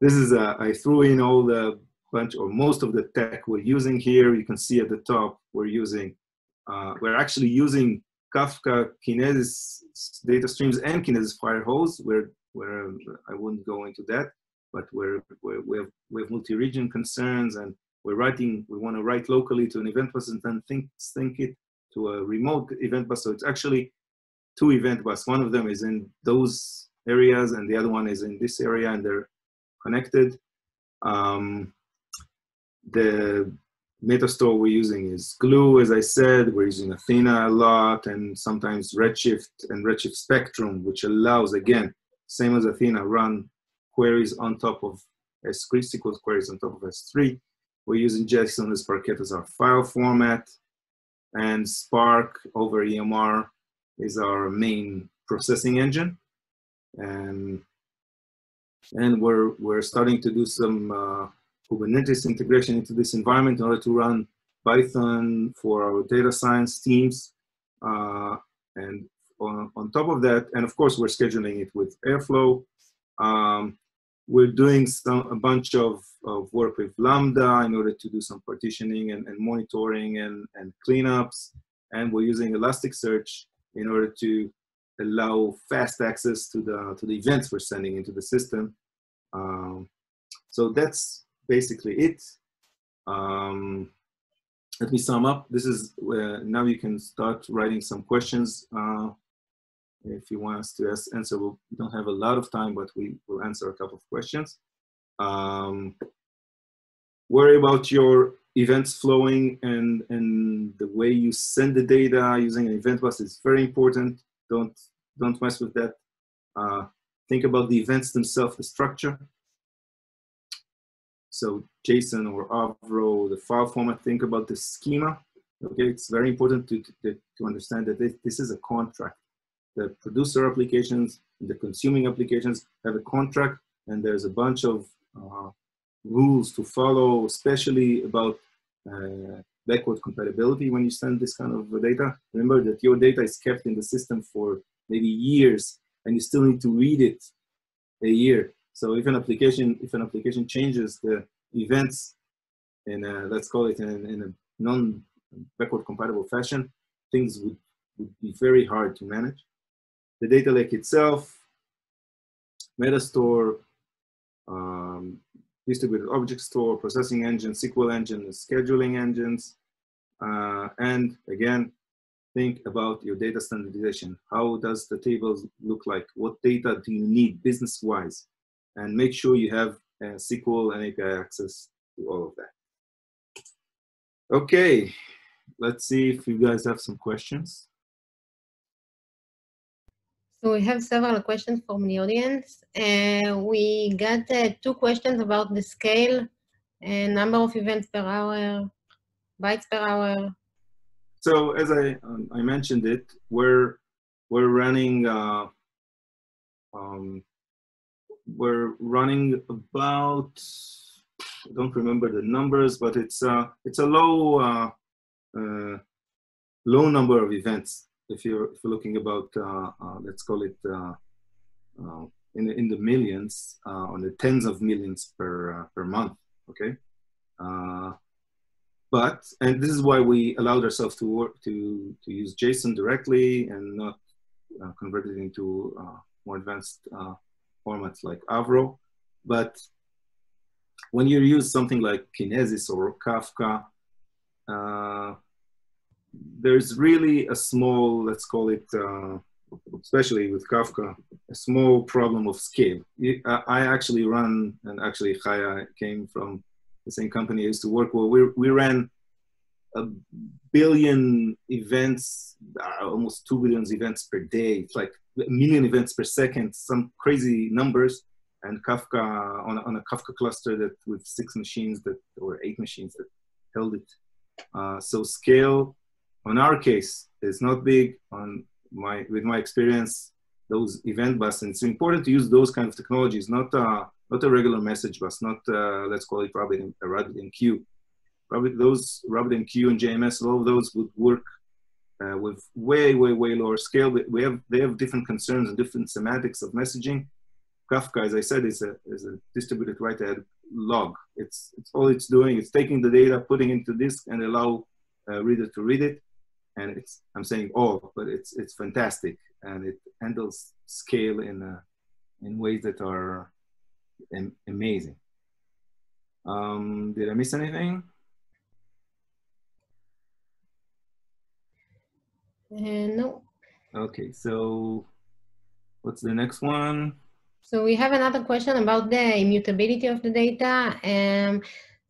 This is, uh, I threw in all the bunch or most of the tech we're using here. You can see at the top, we're using uh, we're actually using Kafka Kinesis data streams and Kinesis Firehose, where, where I wouldn't go into that, but we're, we have, we have multi-region concerns and we're writing, we want to write locally to an event bus and then think, think it to a remote event bus. So it's actually two event bus. One of them is in those areas and the other one is in this area and they're connected. Um, the Metastore we're using is Glue, as I said. We're using Athena a lot, and sometimes Redshift and Redshift Spectrum, which allows, again, same as Athena, run queries on top of S3, SQL queries on top of S3. We're using JSON as Parquet as our file format, and Spark over EMR is our main processing engine. And, and we're, we're starting to do some uh, Kubernetes integration into this environment in order to run Python for our data science teams. Uh, and on, top of that, and of course, we're scheduling it with Airflow. Um, we're doing some, a bunch of, of work with Lambda in order to do some partitioning and, and monitoring and, and cleanups. And we're using Elasticsearch in order to allow fast access to the, to the events we're sending into the system. Um, so that's basically it. Um, let me sum up. This is where now you can start writing some questions. Uh, if you want us to answer, we don't have a lot of time, but we will answer a couple of questions. Um, worry about your events flowing and, and the way you send the data using an event bus is very important. Don't, don't mess with that. Uh, think about the events themselves, the structure. So JSON or Avro, the file format, think about the schema. Okay, it's very important to, to, to understand that this, this is a contract. The producer applications and the consuming applications have a contract and there's a bunch of uh, rules to follow, especially about uh, backward compatibility when you send this kind of data. Remember that your data is kept in the system for maybe years and you still need to read it a year so if an application, if an application changes the events in a, let's call it in, in a non-backward compatible fashion, things would, would be very hard to manage. The data lake itself, Metastore, um, distributed object store, processing engine, SQL engine, scheduling engines, uh, and again, think about your data standardization. How does the tables look like? What data do you need business-wise? and make sure you have uh, SQL and API access to all of that. Okay, let's see if you guys have some questions. So we have several questions from the audience. Uh, we got uh, two questions about the scale, and number of events per hour, bytes per hour. So as I um, I mentioned it, we're we're running uh, um, we're running about, I don't remember the numbers, but it's, uh, it's a low, uh, uh, low number of events. If you're, if you're looking about, uh, uh, let's call it uh, in, the, in the millions, on the tens of millions per, per month, okay? But, and this is why we allowed ourselves to work, to, to use JSON directly and not convert it into more advanced formats like Avro. But when you use something like Kinesis or Kafka, uh, there's really a small, let's call it, uh, especially with Kafka, a small problem of scale. I actually run, and actually Chaya came from the same company I used to work with. We, we ran a billion events, uh, almost two billion events per day. It's like a million events per second, some crazy numbers. And Kafka on a, on a Kafka cluster that with six machines that or eight machines that held it. Uh, so scale on our case it's not big. On my with my experience, those event bus, and it's important to use those kind of technologies, not uh, not a regular message bus, not uh, let's call it RabbitMQ. RabbitMQ Rabbit, those RabbitMQ and JMS, all of those would work uh, with way, way, way lower scale. We have, they have different concerns and different semantics of messaging. Kafka, as I said, is a, is a distributed write-ahead log. It's, it's all it's doing. It's taking the data, putting into disk, and allow a reader to read it. And it's, I'm saying all, but it's, it's fantastic. And it handles scale in, uh, in ways that are amazing. Um, did I miss anything? Uh, no. Okay, so what's the next one? So we have another question about the immutability of the data. Um,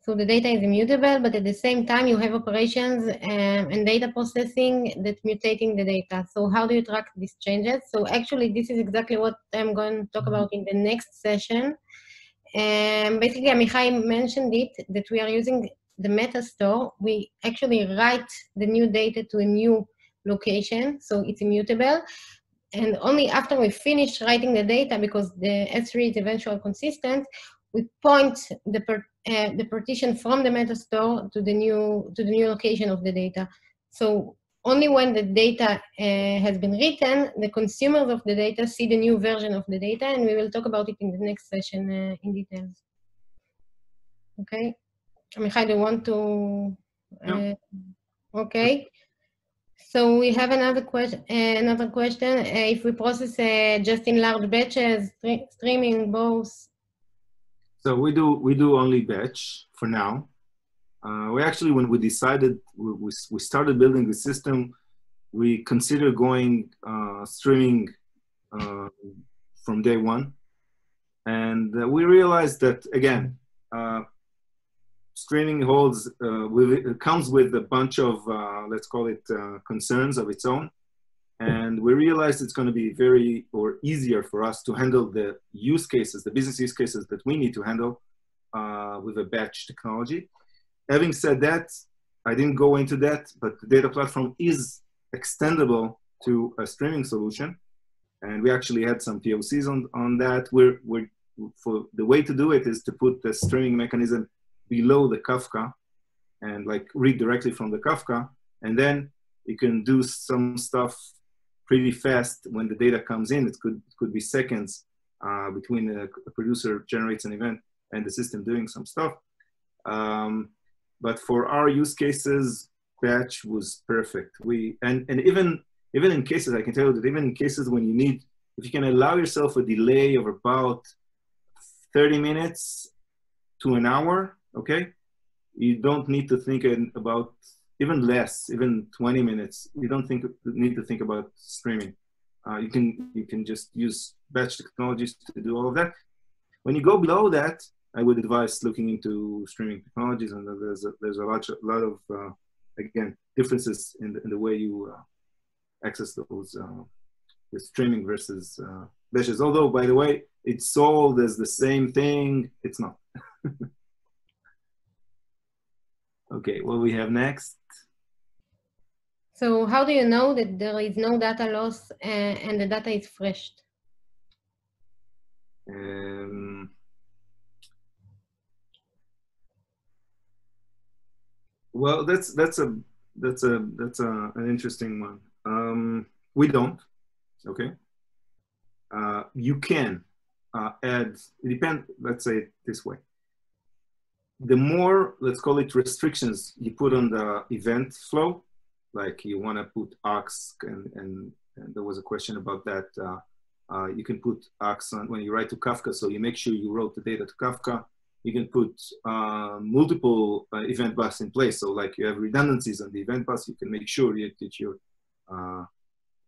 so the data is immutable, but at the same time you have operations um, and data processing that mutating the data. So how do you track these changes? So actually this is exactly what I'm going to talk about in the next session. Um, basically, Amichai mentioned it, that we are using the meta store. We actually write the new data to a new location, so it's immutable. And only after we finish writing the data, because the S3 is eventually consistent, we point the, uh, the partition from the meta store to the new to the new location of the data. So only when the data uh, has been written, the consumers of the data see the new version of the data, and we will talk about it in the next session uh, in details. Okay, Amichai, do you want to? No. Uh, okay. So we have another question. Uh, another question: uh, If we process uh, just in large batches, streaming both. So we do we do only batch for now. Uh, we actually, when we decided we, we, we, started building the system, we considered going uh, streaming uh, from day one, and we realized that again streaming holds uh, with it comes with a bunch of uh, let's call it uh, concerns of its own and we realized it's going to be very or easier for us to handle the use cases the business use cases that we need to handle uh, with a batch technology. Having said that i didn't go into that but the data platform is extendable to a streaming solution. And we actually had some pocs on, on that. We're, we're for the way to do it is to put the streaming mechanism below the Kafka and like read directly from the Kafka. And then you can do some stuff pretty fast when the data comes in. It could, it could be seconds uh, between a, a, producer generates an event and the system doing some stuff. Um, but for our use cases, batch was perfect. We and and even even in cases, I can tell you that even in cases when you need, if you can allow yourself a delay of about 30 minutes to an hour, okay? You don't need to think about even less, even 20 minutes. You don't think need to think about streaming. Uh, you can you can just use batch technologies to do all of that. When you go below that, I would advise looking into streaming technologies, and there's a, there's a lot, a lot of uh, again differences in the, in the way you uh, access those uh, the streaming versus uh, batches. Although, by the way, it's sold as the same thing. It's not. Okay, what we have next? So how do you know that there is no data loss uh, and the data is fresh? Um, well, that's that's a that's a that's a, an interesting one. Um, we don't. Okay. Uh, you can uh, add. It depends. Let's say this way. The more, let's call it restrictions you put on the event flow, like you want to put acks, and, and, and, there was a question about that. Uh, uh, you can put acks on when you write to Kafka, so you make sure you wrote the data to Kafka. You can put uh, multiple uh, event bus in place, so like you have redundancies on the event bus, you can make sure you, that you're uh,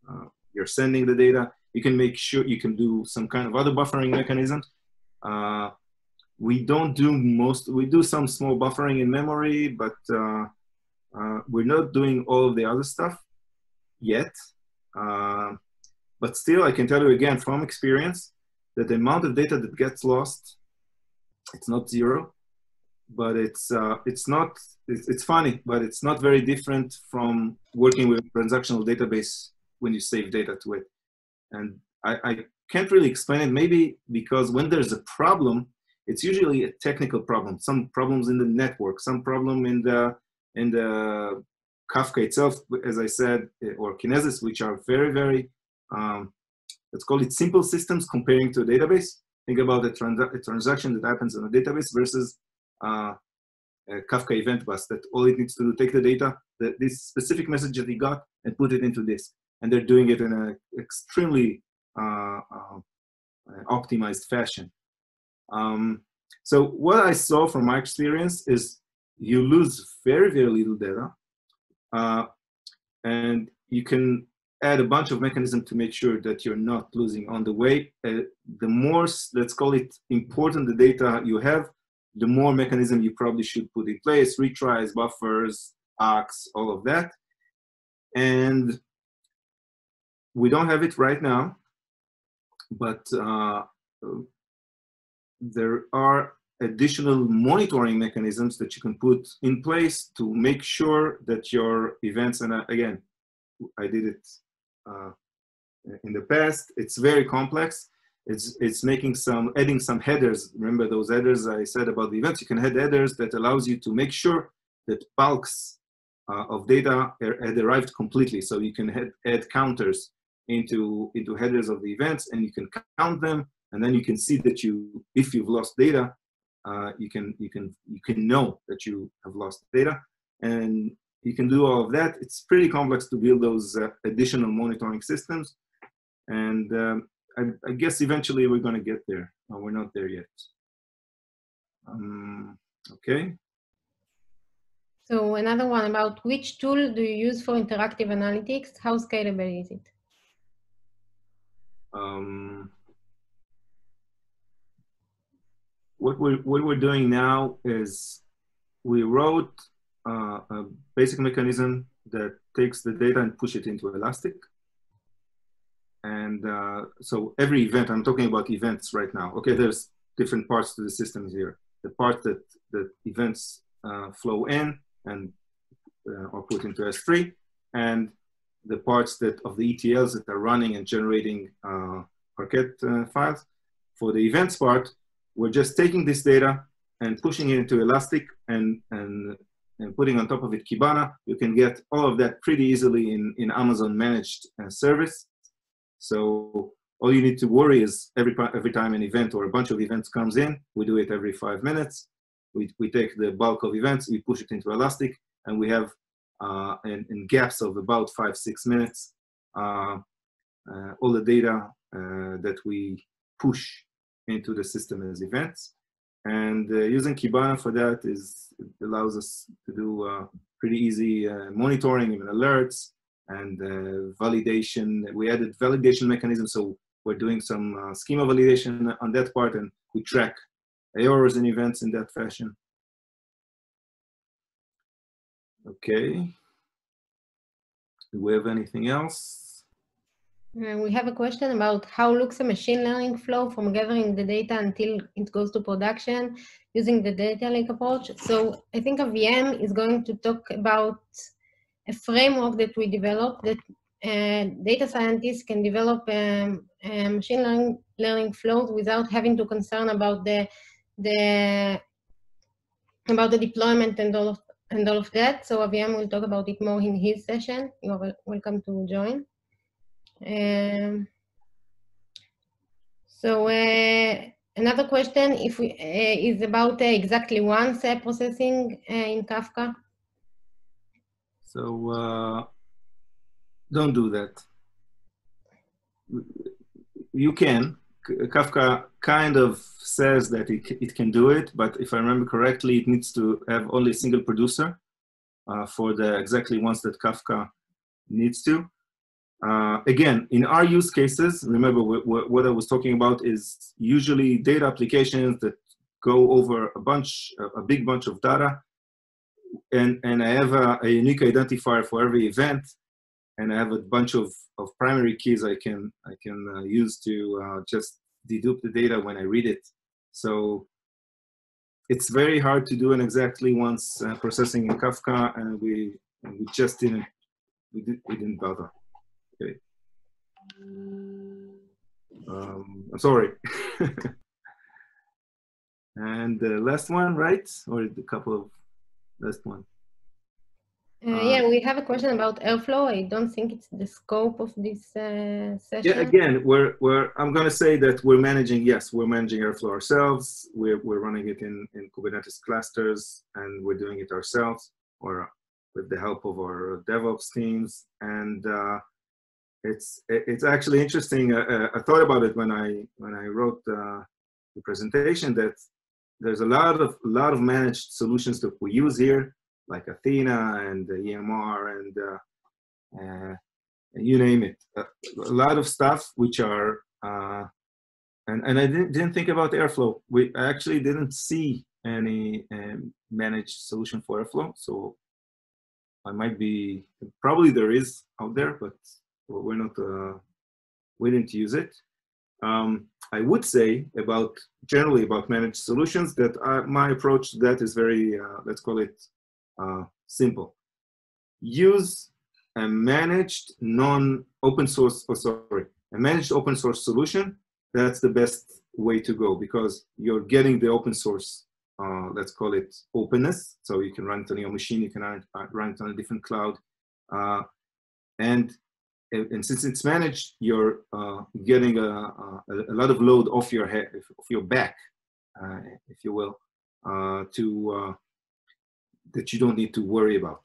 uh, you're sending the data. You can make sure you can do some kind of other buffering mechanisms. Uh, we don't do most, we do some small buffering in memory, but uh, we're not doing all of the other stuff yet. Uh, but still, I can tell you again from experience that the amount of data that gets lost, it's not zero, but it's uh, it's not it's, it's funny, but it's not very different from working with a transactional database when you save data to it. And I, I can't really explain it. Maybe because when there's a problem, it's usually a technical problem. Some problems in the network, some problem in the in the Kafka itself, as I said, or Kinesis, which are very very um, let's call it simple systems comparing to a database. Think about a, trans a transaction that happens in a database versus uh, a Kafka event bus that all it needs to do, take the data, the, this specific message that he got, and put it into this. And they're doing it in an extremely uh, uh, optimized fashion. Um, so what I saw from my experience is you lose very, very little data. Uh, and you can add a bunch of mechanisms to make sure that you're not losing on the way. Uh, the more, let's call it important the data you have, the more mechanism you probably should put in place, retries, buffers, acks, all of that. And we don't have it right now, but uh, there are additional monitoring mechanisms that you can put in place to make sure that your events, and uh, again, I did it uh, in the past, it's very complex. It's, it's making some, adding some headers. Remember those headers I said about the events? You can add headers that allows you to make sure that bulks uh, of data had arrived completely. So you can add, add counters into, into headers of the events and you can count them and then you can see that you, if you've lost data, uh, you can you can you can know that you have lost data, and you can do all of that. It's pretty complex to build those uh, additional monitoring systems, and um, I, I, guess eventually we're going to get there. No, we're not there yet. Um, okay. So another one about which tool do you use for interactive analytics? How scalable is it? Um, what we're, what we're doing now is we wrote uh, a basic mechanism that takes the data and push it into Elastic. And uh, so every event, I'm talking about events right now. Okay, there's different parts to the system here. The part that, that events uh, flow in and uh, are put into S3, and the parts that of the ETLs that are running and generating uh, Parquet uh, files. For the events part, we're just taking this data and pushing it into Elastic and, and, and putting on top of it Kibana. You can get all of that pretty easily in, in Amazon managed uh, service. So all you need to worry is every, every time an event or a bunch of events comes in, we do it every five minutes. We, we take the bulk of events, we push it into Elastic, and we have uh, in, in, gaps of about five, six minutes, uh, uh, all the data uh, that we push into the system as events. And uh, using Kibana for that is allows us to do uh, pretty easy uh, monitoring, even alerts, and uh, validation. We added validation mechanisms, so we're doing some uh, schema validation on that part, and we track errors and events in that fashion. Okay. Do we have anything else? Uh, we have a question about how looks a machine learning flow from gathering the data until it goes to production using the data lake approach. So I think Aviam is going to talk about a framework that we developed that uh, data scientists can develop um, machine learning, learning flows without having to concern about the the about the deployment and all of and all of that. So Aviam will talk about it more in his session. You are welcome to join. Um, so uh, another question if we, uh, is about uh, exactly once processing in Kafka. So don't do that. You can. Kafka kind of says that it, it can do it, but if I remember correctly, it needs to have only a single producer uh, for the exactly ones that Kafka needs to. Uh, again, in our use cases, remember what I was talking about is usually data applications that go over a bunch, a big bunch of data, and, and I have a, a unique identifier for every event, and I have a bunch of, of primary keys I can, I can uh, use to uh, just dedupe the data when I read it. So it's very hard to do an exactly once uh, processing in Kafka, and we, and we just didn't, we, did, we didn't bother. Okay. Um, I'm sorry. and the last one, right? Or a couple of last one. Uh, uh, yeah, we have a question about Airflow. I don't think it's the scope of this uh, session. Yeah, again, we're, we're, I'm going to say that we're managing, yes, we're managing Airflow ourselves. We're, we're running it in, in Kubernetes clusters and we're doing it ourselves or with the help of our DevOps teams. And uh, it's it's actually interesting. Uh, uh, I thought about it when I when I wrote uh, the presentation that there's a lot of lot of managed solutions that we use here, like Athena and EMR and uh, uh, you name it. A, a, lot of stuff which are uh, and and I didn't, didn't think about Airflow. We actually didn't see any um, managed solution for Airflow, so I might be probably there is out there, but we're not uh, willing to use it. Um, I would say about generally about managed solutions that I, my approach to that is very uh, let's call it uh, simple. Use a managed non-open source, oh, sorry, a managed open source solution. That's the best way to go because you're getting the open source, uh, let's call it openness. So you can run it on your machine, you can run it on a different cloud. Uh, and since it's managed, you're uh, getting a, a, a, lot of load off your head, off your back, uh, if you will, uh, to uh, that you don't need to worry about.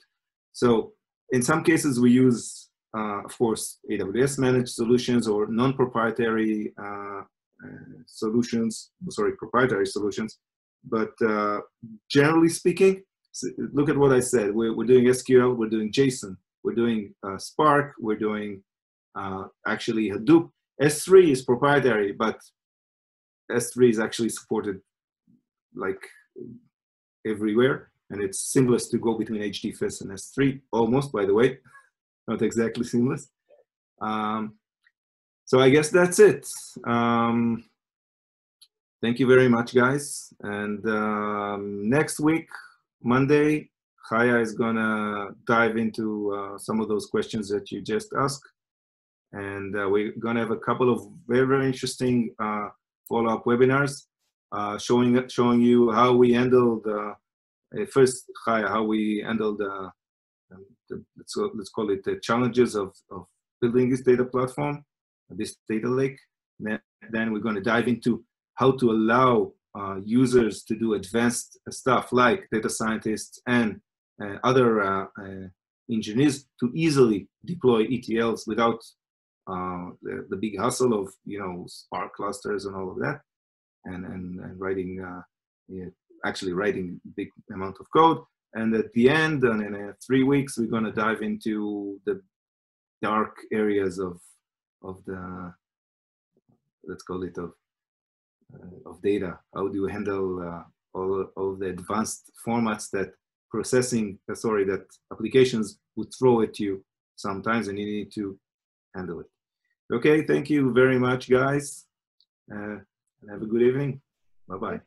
So in some cases, we use, uh, of course, AWS managed solutions or non-proprietary solutions. Sorry, proprietary solutions. But generally speaking, look at what I said. We're, we're doing SQL, we're doing JSON, we're doing uh, Spark, we're doing uh, actually Hadoop. S3 is proprietary, but S3 is actually supported like everywhere. And it's seamless to go between HDFS and S3, almost, by the way, not exactly seamless. Um, so I guess that's it. Um, thank you very much, guys. And um, next week, Monday, Chaya is gonna dive into uh, some of those questions that you just asked. And uh, we're gonna have a couple of very, very interesting uh, follow-up webinars uh, showing showing you how we handle the, uh, first, Chaya, how we handle the, um, the, let's, let's call it the challenges of, of building this data platform, this data lake. Then we're gonna dive into how to allow uh, users to do advanced stuff like data scientists and uh, other uh, uh, engineers to easily deploy ETLs without the, the, big hustle of you know Spark clusters and all of that, and and, and writing yeah, actually writing big amount of code. And at the end, and in three weeks, we're going to dive into the dark areas of of the let's call it of uh, of data. How do you handle uh, all all the advanced formats that processing, uh, sorry, that applications would throw at you sometimes and you need to handle it. Okay, thank you very much, guys. Uh, and have a good evening. Bye-bye.